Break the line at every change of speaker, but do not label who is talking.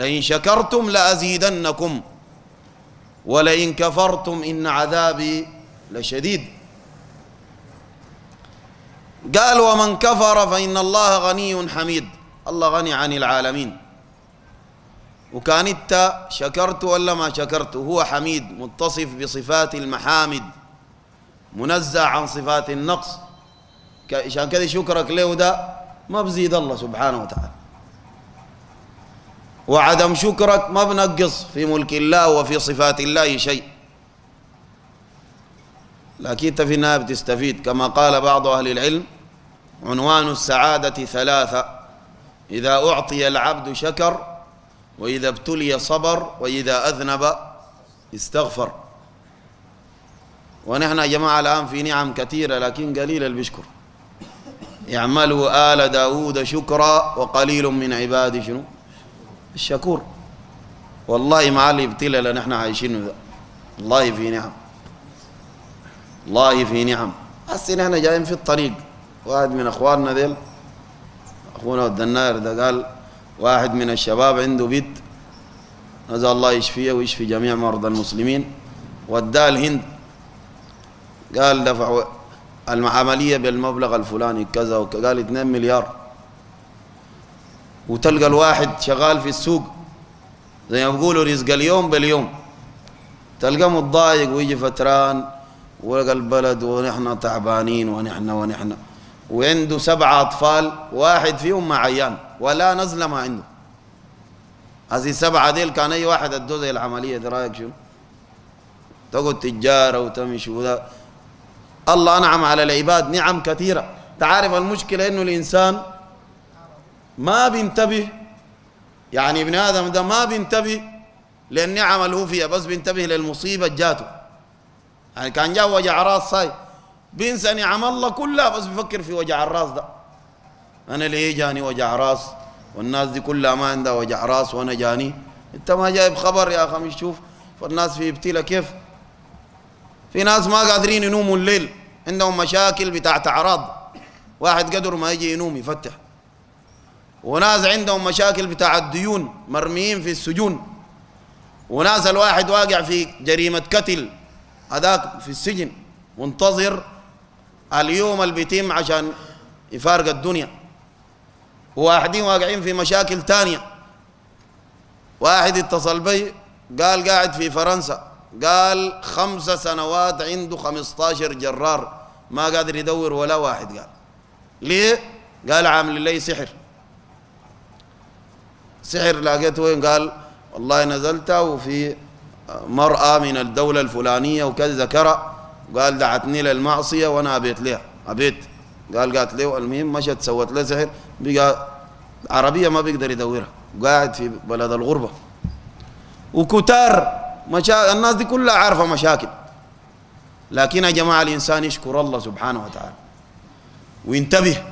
لئن شكرتم لأزيدنكم. ولئن كفرتم إن عذابي لشديد. قال ومن كفر فإن الله غني حميد. الله غني عن العالمين. وكان إنت شكرت ولا ما شكرت؟ هو حميد متصف بصفات المحامد منزه عن صفات النقص. عشان كذا شكرك له ده ما بزيد الله سبحانه وتعالى. وعدم شكرك ما بنقص في ملك الله وفي صفات الله شيء. لكن انت في النهاية بتستفيد. كما قال بعض أهل العلم عنوان السعادة ثلاثة. إذا أعطي العبد شكر وإذا ابتلي صبر وإذا أذنب استغفر. ونحن يا جماعة الآن في نعم كثيرة لكن قليل اللي بيشكر يعملوا آل داود شكرا وقليل من عبادي شنو؟ الشكور. والله مع اللي ابتلى اللي نحن عايشينه ده الله في نعم. الله في نعم. هسه نحن جايين في الطريق. واحد من أخواننا ديل أخونا الدناير ده قال واحد من الشباب عنده بيت نزل الله يشفيه ويشفي جميع مرضى المسلمين. وداه الهند. قال دفعوا العملية بالمبلغ الفلاني كذا وكذا قال 2 مليار. وتلقى الواحد شغال في السوق. زي ما بيقولوا رزق اليوم باليوم. تلقاه متضايق ويجي فتران ولقى البلد ونحن تعبانين ونحن ونحن. وعنده سبعة أطفال واحد فيهم مع عيان ولا نزلة ما عنده. هذه سبعة ديل كان أي واحد أدو زي العملية دي رأيك شو تقعد تجارة وتمشي وذا. الله أنعم على العباد نعم كثيرة. تعرف المشكلة إنه الإنسان ما بينتبه. يعني ابن آدم ده ما بينتبه للنعم اللي هو فيها بس بينتبه للمصيبة جاته. يعني كان جاء وجع راس صاي بينسى نعم الله كلها بس بيفكر في وجع الراس ده. أنا ليه جاني وجع راس؟ والناس دي كلها ما عندها وجع راس وأنا جاني. أنت ما جايب خبر يا أخي شوف. فالناس في ابتلاء كيف؟ في ناس ما قادرين ينوموا الليل. عندهم مشاكل بتاعت أعراض. واحد قدر ما يجي ينوم يفتح. وناس عندهم مشاكل بتاع الديون مرميين في السجون. وناس الواحد واقع في جريمة قتل هذاك في السجن. منتظر اليوم اللي بيتم عشان يفارق الدنيا. وواحدين واقعين في مشاكل تانية. واحد اتصل بي قال قاعد في فرنسا. قال خمس سنوات عنده 15 جرار. ما قادر يدور ولا واحد قال. ليه؟ قال عامل لي سحر. سحر لقيته وين؟ قال والله نزلت وفي مرأة من الدولة الفلانية وكذا ذكرها قال دعتني للمعصية وأنا أبيت لها. أبيت. قال قالت له المهم مشت سوت له سحر. بقى عربية ما بيقدر يدورها. قاعد في بلد الغربة. وكتار مشا... الناس دي كلها عارفة مشاكل. لكن يا جماعة الإنسان يشكر الله سبحانه وتعالى. وينتبه.